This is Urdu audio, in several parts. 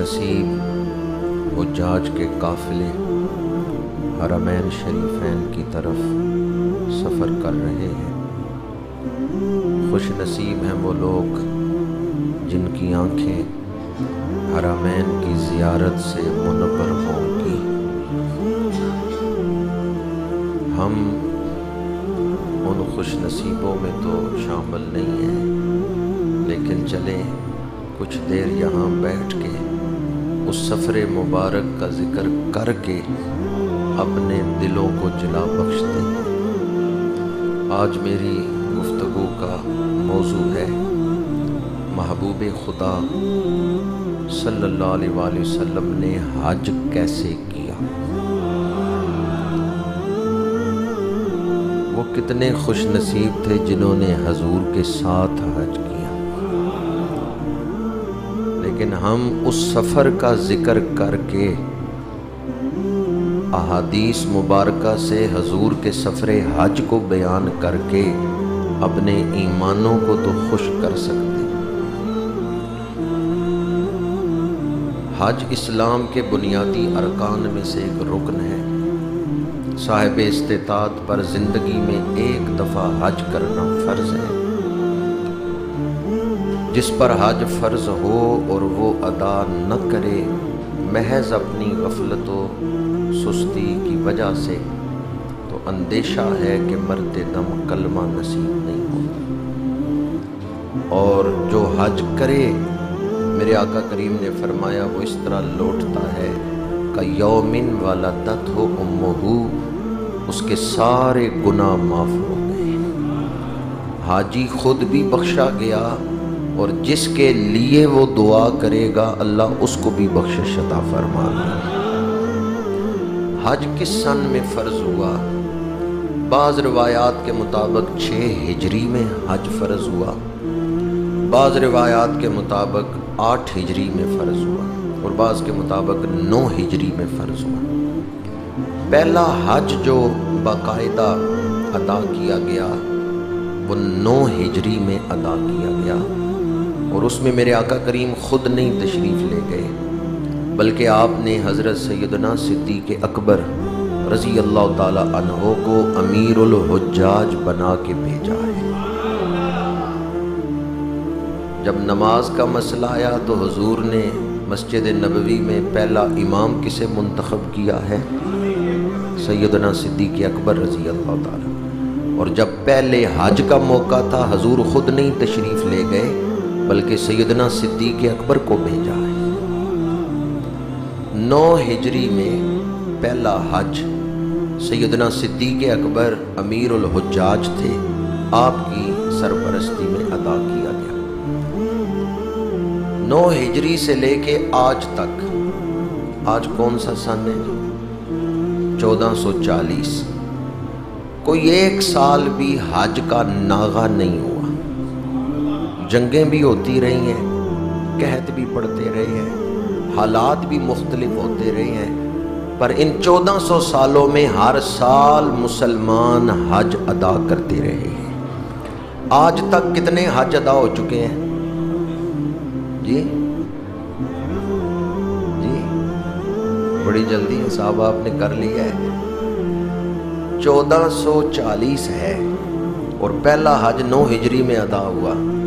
نصیب حجاج کے قافلے حرمین شریفین کی طرف سفر کر رہے ہیں۔ خوش نصیب ہیں وہ لوگ جن کی آنکھیں حرمین کی زیارت سے منور ہوں گی۔ ہم ان خوش نصیبوں میں تو شامل نہیں ہیں، لیکن چلیں کچھ دیر یہاں بیٹھ کے اس سفر مبارک کا ذکر کر کے اپنے دلوں کو جلا بخشتے ہیں۔ آج میری گفتگو کا موضوع ہے محبوب خدا صلی اللہ علیہ وآلہ وسلم نے حج کیسے کیا؟ وہ کتنے خوش نصیب تھے جنہوں نے حضور کے ساتھ حج کیا۔ لیکن ہم اس سفر کا ذکر کر کے احادیث مبارکہ سے حضور کے سفر حج کو بیان کر کے اپنے ایمانوں کو تو خوش کر سکتے حج اسلام کے بنیادی ارکان میں سے ایک رکن ہے۔ صاحب استطاعت پر زندگی میں ایک دفعہ حج کرنا فرض ہے۔ جس پر حج فرض ہو اور وہ ادا نہ کرے، محض اپنی غفلت و سستی کی وجہ سے، تو اندیشہ ہے کہ مرتے دم کلمہ نصیب نہیں ہوتا۔ اور جو حج کرے، میرے آقا کریم نے فرمایا، وہ اس طرح لوٹتا ہے۔ کہ یومن والا تت ہو امہو، اس کے سارے گناہ معاف ہو گئے۔ حاجی خود بھی بخشا گیا اور جس کے لیے وہ دعا کرے گا، اللہ اس کو بھی بخش عطا فرما حج کس سن میں فرض ہوا۔ بعض روایات کے مطابق چھ ہجری میں حج فرض ہوا۔ بعض روایات کے مطابق آٹھ ہجری میں فرض ہوا۔ اور بعض کے مطابق نو ہجری میں فرض ہوا۔ پہلا حج جو باقاعدہ ادا کیا گیا، وہ نو ہجری میں ادا کیا گیا۔ اس میں میرے آقا کریم خود نہیں تشریف لے گئے، بلکہ آپ نے حضرت سیدنا صدیق اکبر رضی اللہ تعالی عنہ کو امیر الحجاج بنا کے بھیجا ہے۔ جب نماز کا مسئلہ آیا تو حضور نے مسجد نبوی میں پہلا امام کسے منتخب کیا ہے؟ سیدنا صدیق اکبر رضی اللہ تعالی۔ اور جب پہلے حج کا موقع تھا، حضور خود نہیں تشریف لے گئے بلکہ سیدنا صدیق اکبر کو بھیجا ہے۔ نو ہجری میں پہلا حج۔ سیدنا صدیق اکبر امیر الحجاج تھے۔ آپ کی سرپرستی میں ادا کیا گیا۔ نو ہجری سے لے کے آج تک، آج کون سا سن ہے؟ چودہ سو چالیس۔ کوئی ایک سال بھی حج کا ناغا نہیں ہوا جنگیں بھی ہوتی رہی ہیں، قحط بھی پڑتے رہے ہیں، حالات بھی مختلف ہوتے رہے ہیں۔ پر ان چودہ سو سالوں میں ہر سال مسلمان حج ادا کرتے رہے ہیں۔ آج تک کتنے حج ادا ہو چکے ہیں؟ جی؟ جی؟ بڑی جلدی حساب آپ نے کر لیا ہے۔ چودہ سو چالیس ہے اور پہلا حج نو ہجری میں ادا ہوا۔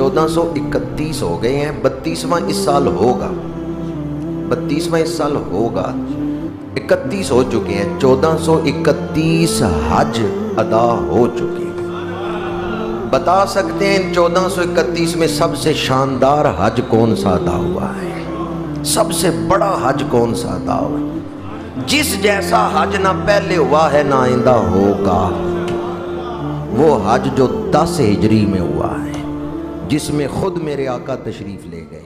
چودہ سو اکتیس ہو گئے ہیں، بتیسواں اس سال ہوگا۔ بتیسواں اس سال ہوگا۔ اکتیس ہو چکے ہیں، چودہ سو اکتیس حج ادا ہو چکے ہیں۔ بتا سکتے ہیں چودہ سو اکتیس میں سب سے شاندار حج کون سا ادا ہوا ہے؟ سب سے بڑا حج کون سا ادا ہوا ہے؟ جس جیسا حج نہ پہلے ہوا ہے، نہ آئندہ ہوگا۔ وہ حج جو دس ہجری میں ہوا ہے۔ جس میں خود میرے آقا تشریف لے گئے۔